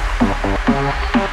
ああ。